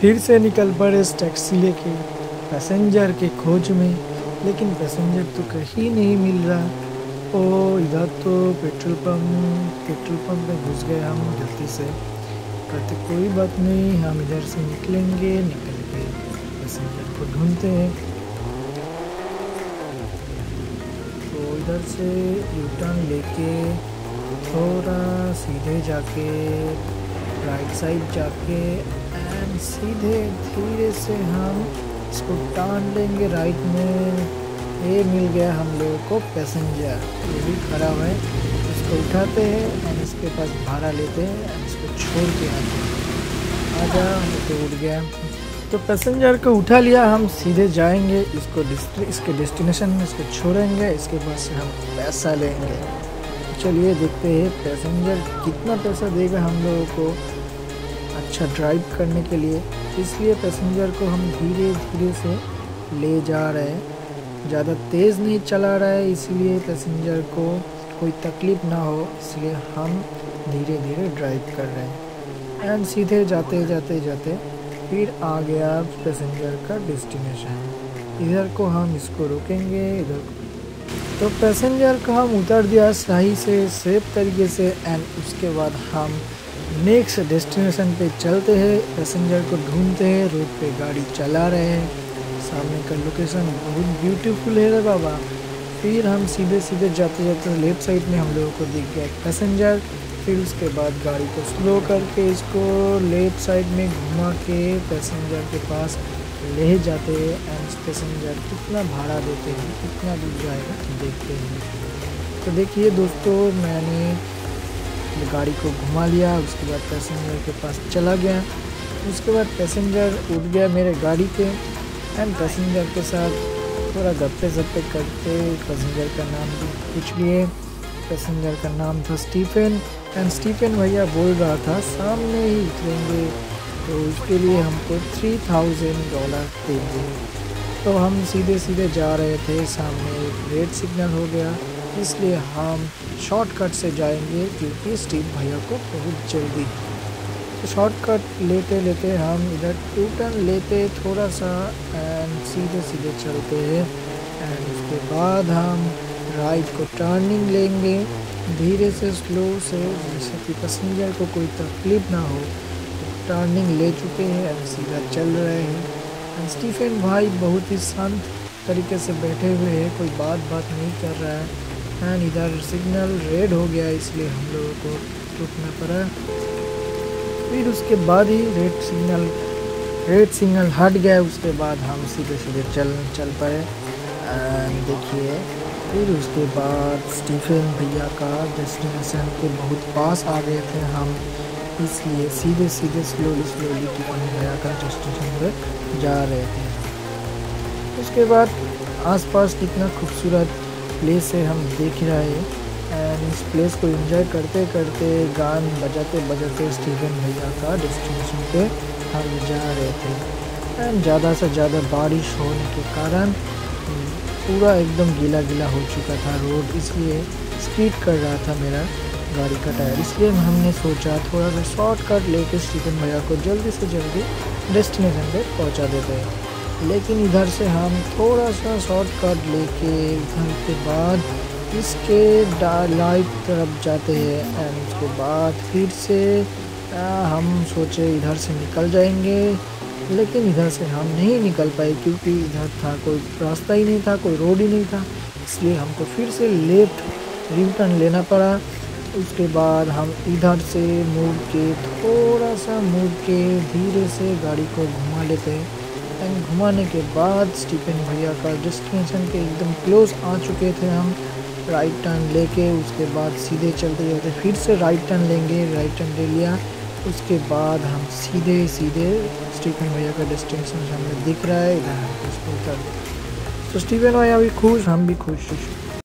फिर से निकल पड़े इस टैक्सी लेके पैसेंजर के खोज में। लेकिन पैसेंजर तो कहीं नहीं मिल रहा। ओ, इधर तो पेट्रोल पंप पेट्रोल पंप में घुस गए हम जल्दी से। कहते, कोई बात नहीं, हम इधर से निकलेंगे निकल के पैसेंजर को ढूंढते हैं। तो इधर से यू टर्न लेके थोड़ा सीधे जाके राइट साइड जाके सीधे धीरे से हम इसको टान लेंगे राइट में। ये मिल गया हम लोगों को पैसेंजर ये भी खराब है। इसको उठाते हैं एंड इसके पास भाड़ा लेते हैं इसको छोड़ के आते हैं। आ आजा तो उठ गया। तो पैसेंजर को उठा लिया, हम सीधे जाएँगे। इसको इसके डेस्टिनेशन में इसको छोड़ेंगे। इसके बाद से हम पैसा लेंगे। चलिए देखते हैं पैसेंजर कितना पैसा देगा हम लोगों को। अच्छा ड्राइव करने के लिए। इसलिए पैसेंजर को हम धीरे धीरे से ले जा रहे हैं। ज़्यादा तेज़ नहीं चला रहा है, इसलिए पैसेंजर को कोई तकलीफ़ ना हो। इसलिए हम धीरे धीरे ड्राइव कर रहे हैं। एंड सीधे जाते जाते जाते फिर आ गया पैसेंजर का डेस्टिनेशन इधर को हम इसको रोकेंगे, इधर तो पैसेंजर को हम उतर दिया, सही से सेफ़ तरीके से। एंड उसके बाद हम नेक्स्ट डेस्टिनेशन पे चलते हैं पैसेंजर को ढूंढते हैं रोड पे गाड़ी चला रहे हैं। सामने का लोकेशन बहुत ब्यूटीफुल है रे बाबा। फिर हम सीधे सीधे जाते जाते लेफ़्ट साइड में हम लोगों को दिख गया पैसेंजर फिर उसके बाद गाड़ी को स्लो करके इसको लेफ़्ट साइड में घुमा के पैसेंजर के पास ले जाते हैं एंड पैसेंजर कितना भाड़ा देते हैं, कितना दूर जाएगा, देखते हैं। तो देखिए दोस्तों, मैंने गाड़ी को घुमा लिया, उसके बाद पैसेंजर के पास चला गया। उसके बाद पैसेंजर उठ गया मेरे गाड़ी पे एंड पैसेंजर के साथ थोड़ा गप्पे सप्पे करते, पैसेंजर का नाम भी पूछ लिए। पैसेंजर का नाम था स्टीफन एंड स्टीफन भैया बोल रहा था, सामने ही उतरेंगे तो उसके लिए हमको थ्री थाउज़ेंड डॉलर देंगे तो हम सीधे सीधे जा रहे थे, सामने एक रेड सिग्नल हो गया। इसलिए हम शॉर्टकट से जाएँगे क्योंकि स्टीव भैया को बहुत जल्दी। तो शॉर्टकट लेते लेते हम इधर टू टर्न लेते थोड़ा सा एंड सीधे सीधे चलते हैं। एंड उसके बाद हम राइट को टर्निंग लेंगे। धीरे से स्लो से, जैसे कि पैसेंजर को कोई तकलीफ़ ना हो टर्निंग ले चुके हैं एंड सीधा चल रहे हैं। एंड स्टीफन भाई बहुत ही शांत तरीके से बैठे हुए हैं, कोई बात बात नहीं कर रहा है। एंड इधर सिग्नल रेड हो गया, इसलिए हम लोगों को रुकना पड़ा। फिर उसके बाद ही रेड सिग्नल रेड सिग्नल हट गया, उसके बाद हम सीधे सीधे चल चल पाए एंड देखिए, फिर उसके बाद स्टीफन भैया का डेस्टिनेशन के बहुत पास आ गए थे हम, इसलिए सीधे सीधे स्लोली स्लोली स्टीफन भैया का डेस्टिनेशन पर जा रहे थे। उसके बाद आसपास कितना खूबसूरत प्लेस से हम देख रहे हैं। एंड इस प्लेस को एंजॉय करते करते गान बजाते बजाते स्टीवन भैया का डेस्टिनेशन पे हम जा रहे थे। एंड ज़्यादा से ज़्यादा बारिश होने के कारण पूरा एकदम गीला गीला हो चुका था रोड, इसलिए स्पीड कर रहा था मेरा गाड़ी का टायर। इसलिए हमने सोचा थोड़ा सा शॉर्टकट लेके स्टीफन भैया को जल्दी से जल्दी डेस्टिनेशन पे पहुँचा देते हैं। लेकिन इधर से हम थोड़ा सा शॉर्टकट लेके इधर के बाद इसके लाइट तरफ़ जाते हैं एंड उसके बाद फिर से आ, हम सोचे इधर से निकल जाएँगे। लेकिन इधर से हम नहीं निकल पाए क्योंकि इधर था कोई रास्ता ही नहीं था कोई रोड ही नहीं था। इसलिए हमको फिर से लेफ़्ट रिटर्न लेना पड़ा। उसके बाद हम इधर से मुड़ के थोड़ा सा मुड़ के धीरे से गाड़ी को घुमा लेते हैं। एंड घुमाने के बाद स्टीफन भैया का डेस्टिनेशन के एकदम क्लोज आ चुके थे हम। राइट टर्न लेके उसके बाद सीधे चलते जाते फिर से राइट टर्न लेंगे राइट टर्न ले लिया। उसके बाद हम सीधे सीधे स्टीफन भैया का डेस्टिनेशन हमें दिख रहा है। इधर उसको तो स्टीफन भैया भी खुश, हम भी खुश।